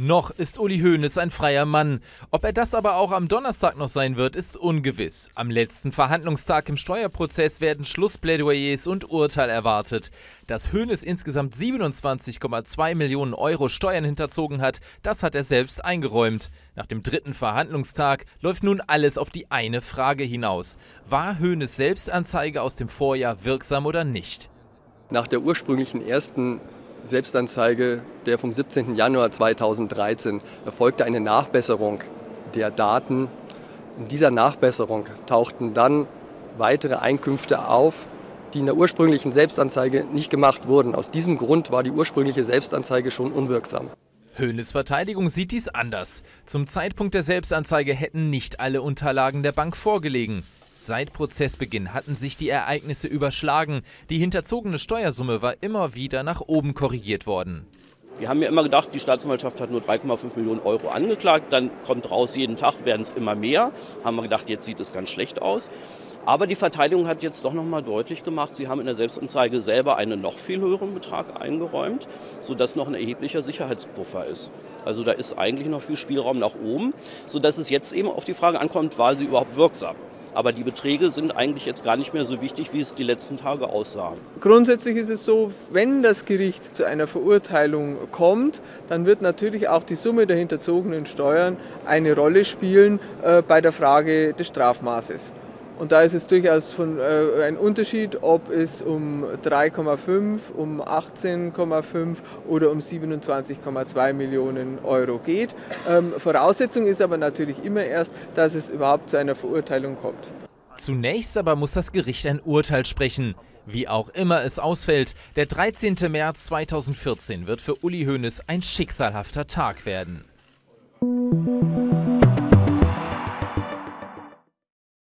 Noch ist Uli Hoeneß ein freier Mann. Ob er das aber auch am Donnerstag noch sein wird, ist ungewiss. Am letzten Verhandlungstag im Steuerprozess werden Schlussplädoyers und Urteil erwartet. Dass Hoeneß insgesamt 27,2 Millionen Euro Steuern hinterzogen hat, das hat er selbst eingeräumt. Nach dem dritten Verhandlungstag läuft nun alles auf die eine Frage hinaus. War Hoeneß Selbstanzeige aus dem Vorjahr wirksam oder nicht? Nach der ursprünglichen ersten Selbstanzeige der vom 17. Januar 2013 erfolgte eine Nachbesserung der Daten. In dieser Nachbesserung tauchten dann weitere Einkünfte auf, die in der ursprünglichen Selbstanzeige nicht gemacht wurden. Aus diesem Grund war die ursprüngliche Selbstanzeige schon unwirksam. Höhnes Verteidigung sieht dies anders. Zum Zeitpunkt der Selbstanzeige hätten nicht alle Unterlagen der Bank vorgelegen. Seit Prozessbeginn hatten sich die Ereignisse überschlagen. Die hinterzogene Steuersumme war immer wieder nach oben korrigiert worden. Wir haben ja immer gedacht, die Staatsanwaltschaft hat nur 3,5 Millionen Euro angeklagt. Dann kommt raus, jeden Tag werden es immer mehr. Haben wir gedacht, jetzt sieht es ganz schlecht aus. Aber die Verteidigung hat jetzt doch noch mal deutlich gemacht, sie haben in der Selbstanzeige selber einen noch viel höheren Betrag eingeräumt, sodass noch ein erheblicher Sicherheitspuffer ist. Also da ist eigentlich noch viel Spielraum nach oben, sodass es jetzt eben auf die Frage ankommt, war sie überhaupt wirksam? Aber die Beträge sind eigentlich jetzt gar nicht mehr so wichtig, wie es die letzten Tage aussah. Grundsätzlich ist es so, wenn das Gericht zu einer Verurteilung kommt, dann wird natürlich auch die Summe der hinterzogenen Steuern eine Rolle spielen äh, bei der Frage des Strafmaßes. Und da ist es durchaus von, äh, ein Unterschied, ob es um 3,5, um 18,5 oder um 27,2 Millionen Euro geht. Ähm, Voraussetzung ist aber natürlich immer erst, dass es überhaupt zu einer Verurteilung kommt. Zunächst aber muss das Gericht ein Urteil sprechen. Wie auch immer es ausfällt, der 13. März 2014 wird für Uli Hoeneß ein schicksalhafter Tag werden.